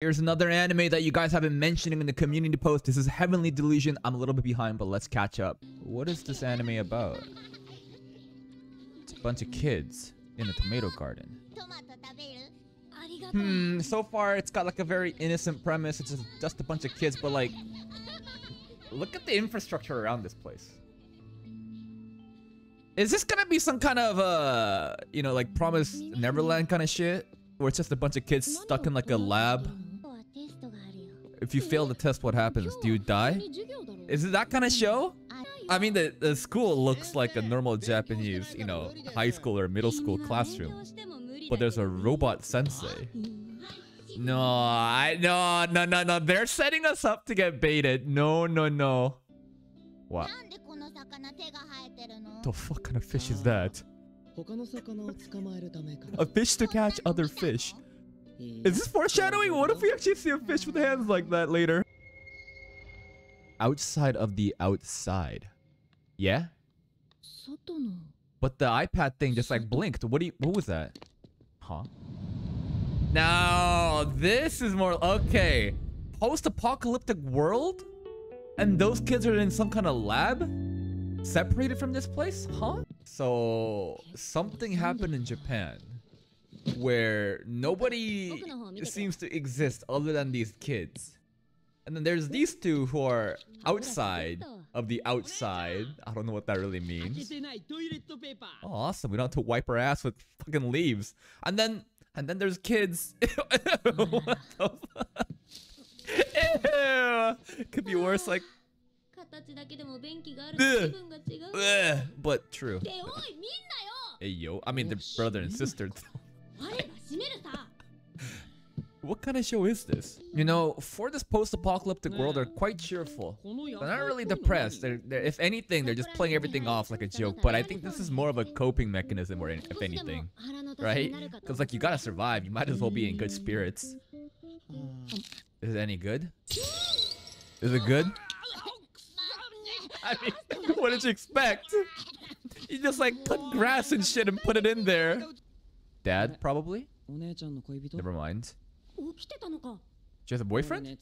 Here's another anime that you guys have been mentioning in the community post. This is Heavenly Delusion. I'm a little bit behind, but let's catch up. What is this anime about? It's a bunch of kids in a tomato garden. Hmm, so far it's got like a very innocent premise. It's just, a bunch of kids, but like, look at the infrastructure around this place. Is this gonna be some kind of, uh, you know, like Promise Neverland kind of shit? Where it's just a bunch of kids stuck in like a lab? If you fail the test, what happens? Do you die? Is it that kind of show? I mean, the, the school looks like a normal Japanese, you know, high school or middle school classroom. But there's a robot sensei. No, I no no no no. They're setting us up to get baited. No no no. What? The fuck kind of fish is that? A fish to catch other fish. Is this foreshadowing? What if we actually see a fish with hands like that later? Outside of the outside. Yeah? But the iPad thing just like blinked. What do you what was that? Huh? Now, this is more okay. Post-apocalyptic world? And those kids are in some kind of lab? Separated from this place? Huh? So, something happened in Japan where nobody seems to exist other than these kids. And then there's these two who are outside of the outside. I don't know what that really means. Oh, awesome. We don't have to wipe our ass with fucking leaves. And then and then there's kids. what the fuck? Ew. Could be worse like But true. Hey yo. I mean they're brother and sister. What kind of show is this? You know, for this post-apocalyptic world, they're quite cheerful. They're not really depressed. They're, they're, if anything, they're just playing everything off like a joke. But I think this is more of a coping mechanism, or if anything, right? Because like you gotta survive. You might as well be in good spirits. Is it any good? Is it good? I mean, what did you expect? You just like cut grass and shit and put it in there. Dad, probably? Never mind. Oh, she has a boyfriend?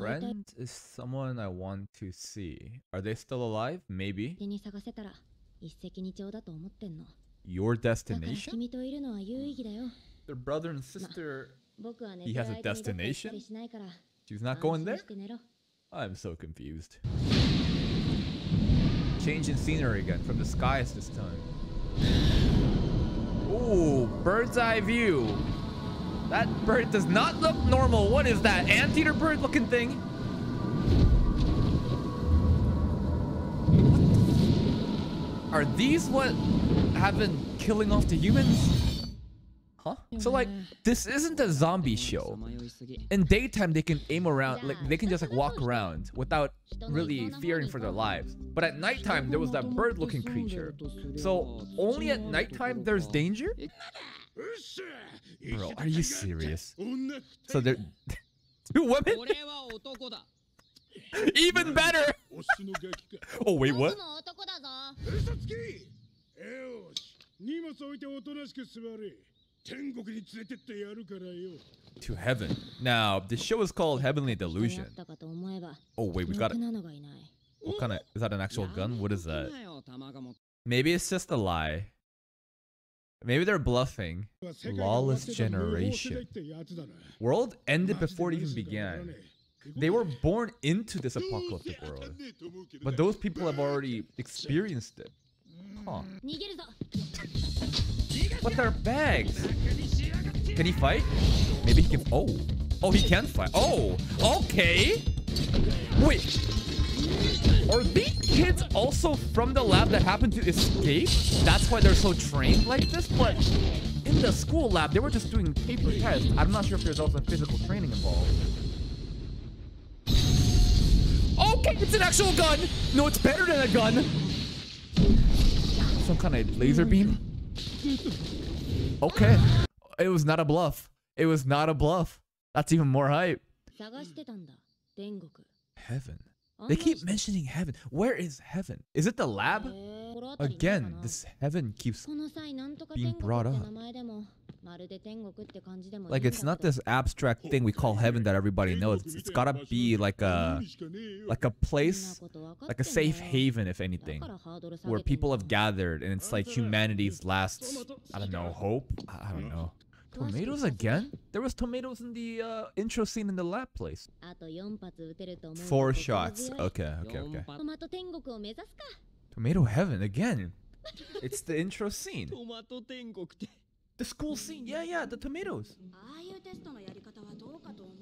Friend is someone I want to see. Are they still alive? Maybe. Your destination? Their brother and sister. He has a destination? She's not going there? I'm so confused. Change in scenery again from the skies this time. Ooh, bird's eye view. That bird does not look normal. What is that? Anteater bird looking thing? Are these what have been killing off the humans? Huh? So like, this isn't a zombie show. In daytime, they can aim around, like they can just like walk around without really fearing for their lives. But at nighttime, there was that bird-looking creature. So only at nighttime there's danger? Bro, are you serious? So they're two women? Even better! oh wait, what? 荷物置いておとなしく座れ to heaven. Now, this show is called Heavenly Delusion. Oh, wait, we got it. What kind of... Is that an actual gun? What is that? Maybe it's just a lie. Maybe they're bluffing. Lawless generation. World ended before it even began. They were born into this apocalyptic world. But those people have already experienced it. Huh. But they're bags. Can he fight? Maybe he can. Oh. Oh, he can fight. Oh. Okay. Wait. Are these kids also from the lab that happened to escape? That's why they're so trained like this? But in the school lab, they were just doing paper tests. I'm not sure if there's also physical training involved. Okay, it's an actual gun. No, it's better than a gun. Some kind of laser beam. Okay. It was not a bluff. It was not a bluff. That's even more hype. Heaven. They keep mentioning heaven. Where is heaven? Is it the lab? Again, this heaven keeps being brought up. Like it's not this abstract thing we call heaven that everybody knows. It's, it's gotta be like a like a place, like a safe haven, if anything, where people have gathered and it's like humanity's last, I don't know, hope. I I don't know. Tomatoes again? There was tomatoes in the uh, intro scene in the lab place. Four shots. Okay, okay, okay. Tomato heaven again. it's the intro scene. The school scene. Yeah, yeah, the tomatoes.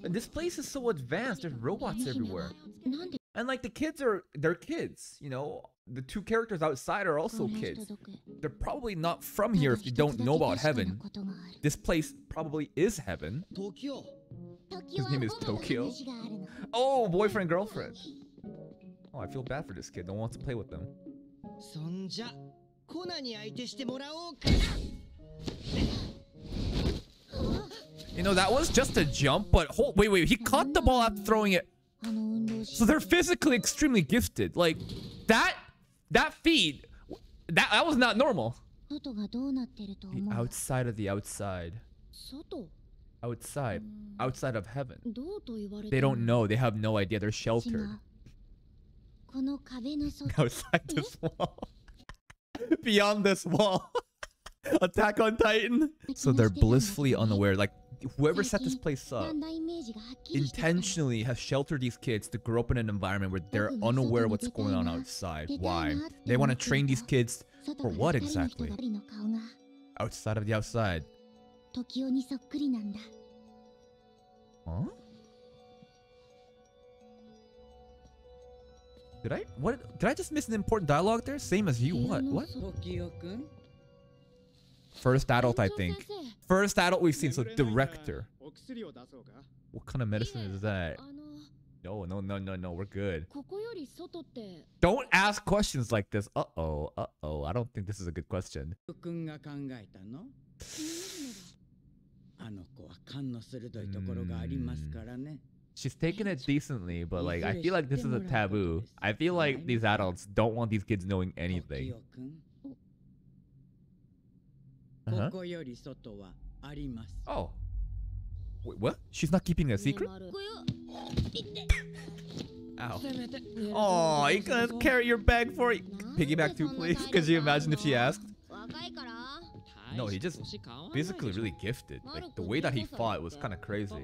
And this place is so advanced. There's robots everywhere. And like the kids are, they're kids, you know the two characters outside are also kids. They're probably not from here if you don't know about heaven. This place probably is heaven. His name is Tokio. Oh, boyfriend, girlfriend. Oh, I feel bad for this kid. No one wants to play with them. You know, that was just a jump, but hold, wait, wait, he caught the ball after throwing it. So they're physically extremely gifted. Like, that that feed, that, that was not normal. The outside of the outside. Outside. Hmm. Outside of heaven. They don't know. They have no idea. They're sheltered. Outside this wall. Beyond this wall. Attack on Titan. So they're blissfully unaware. Like, whoever set this place up intentionally has sheltered these kids to grow up in an environment where they're unaware of what's going on outside. Why? They want to train these kids for what exactly? Outside of the outside. Huh? Did I? What? Did I just miss an important dialogue there? Same as you. What? What? First adult, I think. First adult we've seen, so director. What kind of medicine is that? No, no, no, no, no, we're good. Don't ask questions like this. Uh-oh, uh-oh. I don't think this is a good question. Hmm. She's taking it decently, but like, I feel like this is a taboo. I feel like these adults don't want these kids knowing anything. Uh-huh. Oh. Wait, what? She's not keeping a secret? Ow. Oh, you gonna carry your bag for you, Piggyback too, please? Could you imagine if she asked? No, he just basically really gifted. Like, the way that he fought was kind of crazy.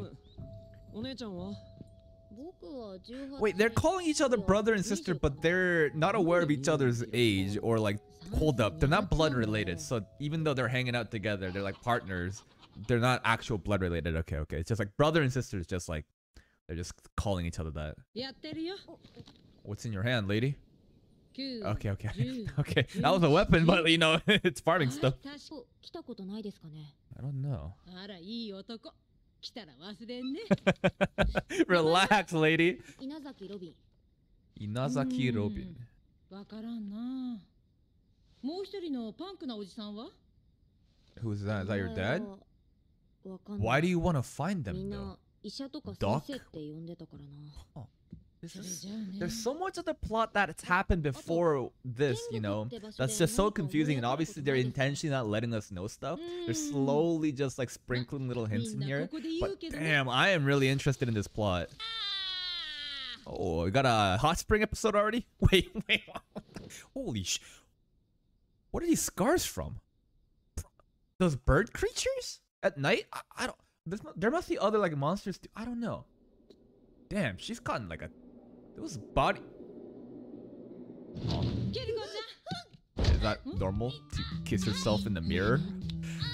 Wait, they're calling each other brother and sister, but they're not aware of each other's age or like, hold up, they're not blood related. So even though they're hanging out together, they're like partners. They're not actual blood related. Okay, okay. It's just like brother and sister is just like, they're just calling each other that. What's in your hand, lady? Okay, okay. okay, that was a weapon, but you know, it's farming stuff. I don't know. 来たら忘れんね Relax, lady. 稲崎ロビ Inazaki Robin. わからんなもう一人のパンクなおじさんは Who's that? Is ン that your dad? Why do you want to find み them ん though? な医者とか？先生って呼んでたからな This is, there's so much of the plot that happened before this, you know. That's just so confusing, and obviously they're intentionally not letting us know stuff. They're slowly just like sprinkling little hints in here. But damn, I am really interested in this plot. Oh, we got a hot spring episode already? Wait, wait. Holy sh! What are these scars from? Those bird creatures at night? I, I don't. This, there must be other like monsters. Too. I don't know. Damn, she's gotten like a those body... Is that normal? To kiss herself in the mirror?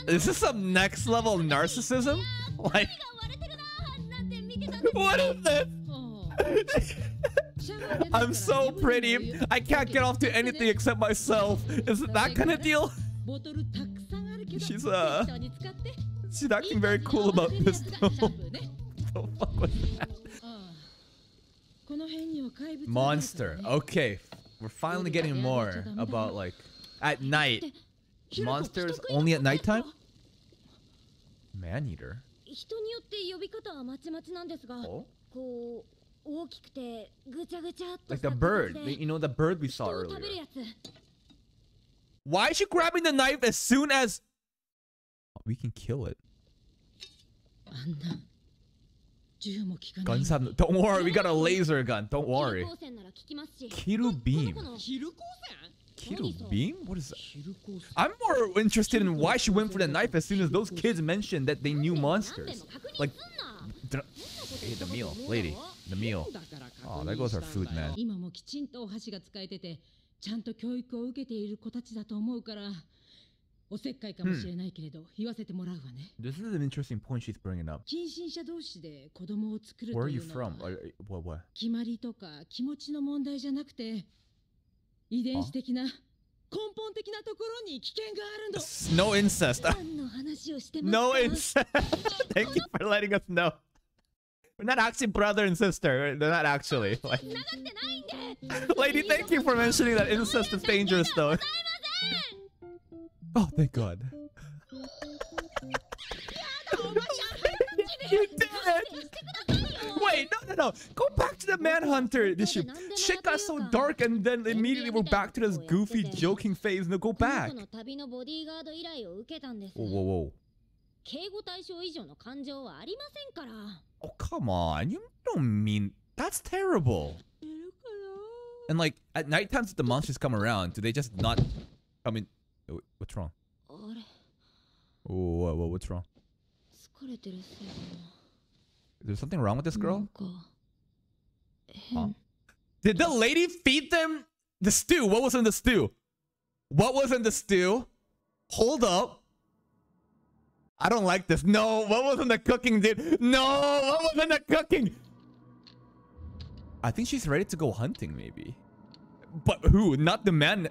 Is this some next level narcissism? Like... What is this? I'm so pretty. I can't get off to anything except myself. Is it that kind of deal? She's uh she's acting very cool about this though. the fuck was that? Monster. Okay, we're finally getting more about like at night. Monsters only at nighttime? Man eater. 人によって呼び方はまちまちなんですが Oh. こう 大きくてぐちゃぐちゃっと Like した the 形 bird. で You know the bird we 人 saw を食べる earlier. やつ Why is she grabbing the knife as soon as we can kill it? あんな 銃も効かない Guns have no, don't worry, we got a laser gun. Don't キル worry. 光線なら効きますし Kiru この beam. 子の昼光 Kiru beam? What is that? 線昼光線 I'm more interested in why she went for the knife as soon as those kids mentioned that they knew 何遍 monsters. も確認 Like, すんな did I- hey, the meal, lady, the meal. だから確認 Oh, there goes our したん food, だよ man. 今もきちんとお箸が使えててちゃんと教育を受けている子たちだと思うから おせっかいかもしれないけれど、言わせてもらうわね This is an interesting point she's bringing up. 近親者同士で子供を作るというのは? Are- What, what? 決まりとか気持ちの問題じゃなくて遺伝子的な根本的なところに危険があるの No incest. 何の話をしてます No か incest. Thank you for letting us know. We're not actually brother and sister. They're not actually. Like, lady, thank you for mentioning that incest is dangerous, though. Oh, thank God. you did! Wait, no, no, no. Go back to the Manhunter issue. Shit got so dark and then immediately we're back to this goofy, joking phase. No, go back. Whoa, whoa, whoa. Oh, come on. You don't mean... That's terrible. And like, at night times the monsters come around, do they just not... I mean... What's wrong? Whoa, whoa, what's wrong? There's something wrong with this girl? Did the lady feed them the stew? What was in the stew? What was in the stew? Hold up. I don't like this. No, what was in the cooking, dude? No, what was in the cooking? I think she's ready to go hunting, maybe. But who? Not the man.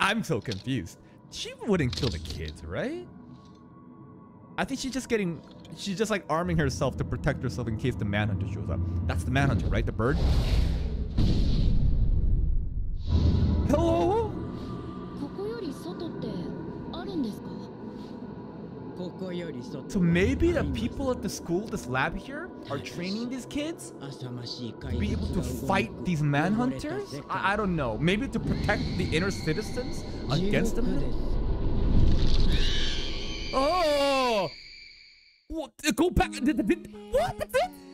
I'm so confused. She wouldn't kill the kids, right? I think she's just getting. She's just like arming herself to protect herself in case the manhunter shows up. That's the manhunter, right? The bird? So maybe the people at the school, this lab here, are training these kids to be able to fight these manhunters? I, I don't know. Maybe to protect the inner citizens against them? Oh! What? Go back! What? That's?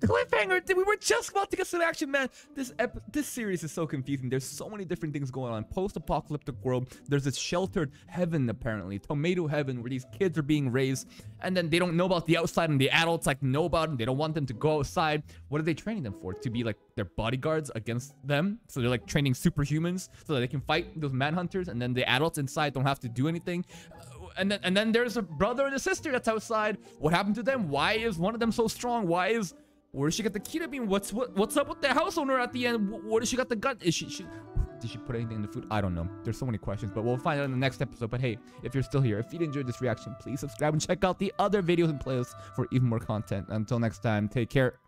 That cliffhanger? We were just about to get some action, man. This this series is so confusing. There's so many different things going on. Post-apocalyptic world. There's this sheltered heaven, apparently, tomato heaven, where these kids are being raised, and then they don't know about the outside, and the adults like know about them. They don't want them to go outside. What are they training them for? To be like their bodyguards against them? So they're like training superhumans so that they can fight those manhunters, and then the adults inside don't have to do anything uh, and then and then there's a brother and a sister that's outside. What happened to them? Why is one of them so strong? Why is where did she get the key to beam? What's what what's up with the house owner at the end? Where did she got the gun? Is she, she did she put anything in the food? I don't know. There's so many questions, but we'll find out in the next episode. But hey, if you're still here, if you enjoyed this reaction, please subscribe and check out the other videos and playlists for even more content. Until next time, take care.